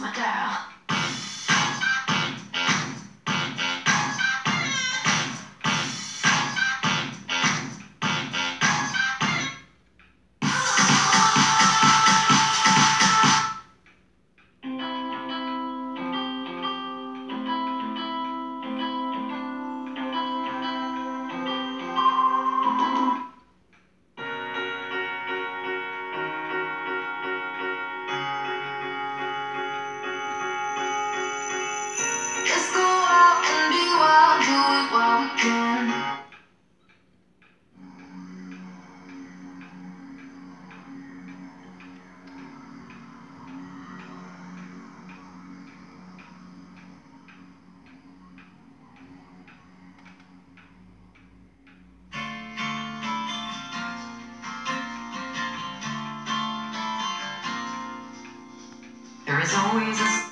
my girl. There is always a